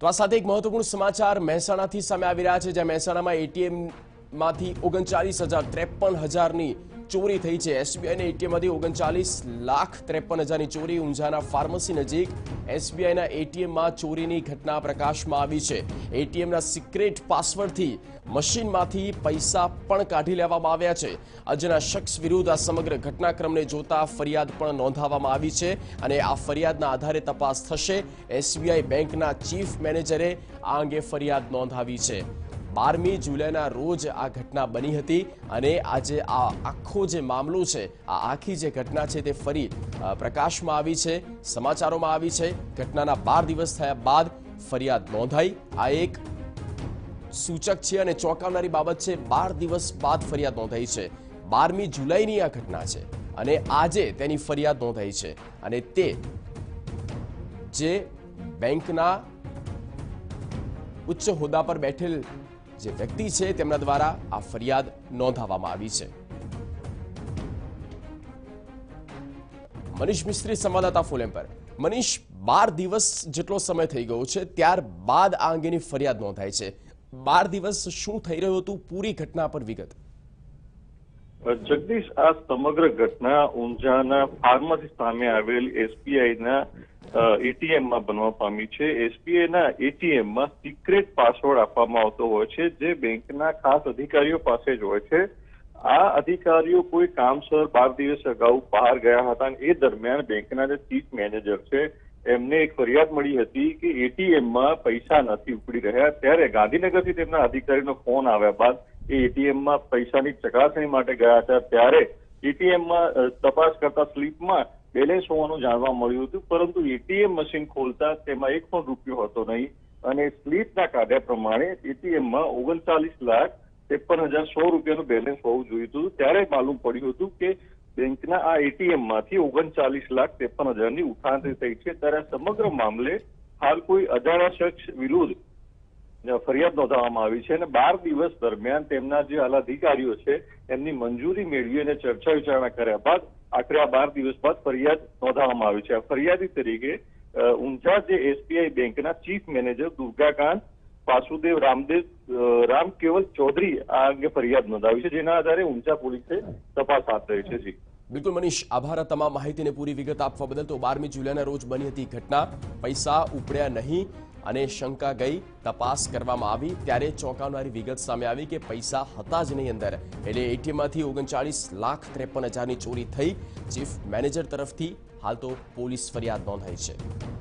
તો આ સાથે એક મહત્વપૂર્ણ સમાચાર મહેસાણાથી સામે આવી રહ્યા છે જ્યાં મહેસાણામાં એટીએમ માંથી ઓગણચાલીસ હજાર ત્રેપન હજારની ચોરી થઈ છે. એસબીઆઈના એટીએમમાંથી ઓગણચાલીસ લાખ ત્રેપન હજારની ચોરી. ઊંઝાના ફાર્મસી નજીક એસબીઆઈના એટીએમમાં ચોરીની ઘટના પ્રકાશમાં આવી છે. એટીએમના સિક્રેટ પાસવર્ડથી મશીનમાંથી પૈસા પણ કાઢી લેવામાં આવ્યા છે. અજના શખ્સ વિરુદ્ધ આ સમગ્ર ઘટનાક્રમને જોતા ફરિયાદ પણ નોંધાવવામાં આવી છે અને આ ફરિયાદના આધારે તપાસ થશે. એસબીઆઈ બેંકના ચીફ મેનેજરે આ અંગે ફરિયાદ નોંધાવી છે. બારમી જુલાઈના રોજ આ ઘટના બની હતી અને આજે આ આખો જે મામલો છે, આ આખી જે ઘટના છે તે ફરી પ્રકાશમાં આવી છે, સમાચારોમાં આવી છે. ઘટનાના બાર દિવસ થયા બાદ ફરિયાદ નોંધાઈ. આ એક સૂચક છે અને ચોંકાવનારી બાબત છે, બાર દિવસ બાદ ફરિયાદ નોંધાઈ છે. બારમી જુલાઈની આ ઘટના છે અને આજે તેની ફરિયાદ નોંધાઈ છે અને તે જે બેંકના ઉચ્ચ હોદ્દા પર બેઠેલ જે વ્યક્તિ છે તેમના દ્વારા આ ફરિયાદ નોંધાવવામાં આવી છે. મનીષ મિસ્ત્રી સંવાદદાતા ફોલેમ પર. મનીષ, બાર દિવસ જેટલો સમય થઈ ગયો છે, ત્યારબાદ આ અંગેની ફરિયાદ નોંધાઈ છે. બાર દિવસ શું થઈ રહ્યું હતું, પૂરી ઘટના પર વિગત. જગદીશ, આ સમગ્ર ઘટના ઊંઝાના ફાર્મસી સામે આવેલ એસબીઆઈ એટીએમમાં બનવા પામી છે. એસબીઆઈ ના એટીએમમાં સિક્રેટ પાસવર્ડ આપવામાં આવતો હોય છે, જે બેંકના ખાસ અધિકારીઓ પાસે જ હોય છે. આ અધિકારીઓ કોઈ કામસર બાર દિવસ અગાઉ બહાર ગયા હતા એ દરમિયાન બેંકના જે ચીફ મેનેજર છે, એમને એક ફરિયાદ મળી હતી કે એટીએમમાં પૈસા નથી ઉપડી રહ્યા. ત્યારે ગાંધીનગરથી તેમના અધિકારીનો ફોન આવ્યા બાદ એ એટીએમમાં પૈસાની ચકાસણી માટે ગયા હતા. ત્યારે એટીએમમાં તપાસ કરતા સ્લીપમાં બેલેન્સ હોવાનું જાણવા મળ્યું હતું, પરંતુ એટીએમ મશીન ખોલતા તેમાં એક પણ રૂપિયો હતો નહીં અને સ્લીપના કાઢ્યા પ્રમાણે એટીએમમાં ઓગણચાલીસ લાખ ત્રેપન હજાર સો રૂપિયાનું બેલેન્સ હોવું જોઈતું હતું. ત્યારે માલુમ પડ્યું હતું કે બેંકના આ એટીએમમાંથી ઓગણચાલીસ લાખ ત્રેપન હજારની ઉઠાંતરી થઈ છે. ત્યારે સમગ્ર મામલે હાલ કોઈ અજાણ્યા શખ્સ વિરુદ્ધ ફરિયાદ નોંધાવવામાં આવી છે અને બાર દિવસ દરમિયાન તેમના જે અધિકારીઓ છે, એમની મંજૂરી મેળવી અને ચર્ચા વિચારણા કર્યા બાદ આખરે આ બાર દિવસ બાદ ફરિયાદ નોંધાવવામાં આવી છે. ફરિયાદી તરીકે ઊંઝા જે એસબીઆઈ બેંકના ચીફ મેનેજર દુર્ગાકાંત વાસુદેવ રામદેવ રામ કેવલ ચૌધરી આ અંગે ફરિયાદ નોંધાવી છે. જેના આધારે ઊંઝા પોલીસે તપાસ હાથ ધરી છે. જી. બિલકુલ મનીષ, આભાર તમામ માહિતીને પૂરી વિગત આપવા બદલ. તો બારમી જુલાઈના રોજ બની હતી ઘટના. પૈસા ઉપડ્યા નહીં. અને શંકા ગઈ, તપાસ કરવામાં આવી, ત્યારે ચોંકાવનારી વિગત સામે આવી કે પૈસા હતા જ નહીં અંદર. એટલે એટીએમમાંથી ઓગણચાળીસ લાખ ત્રેપન હજારની ચોરી થઈ. ચીફ મેનેજર તરફથી હાલ તો પોલીસ ફરિયાદ નોંધાઈ છે.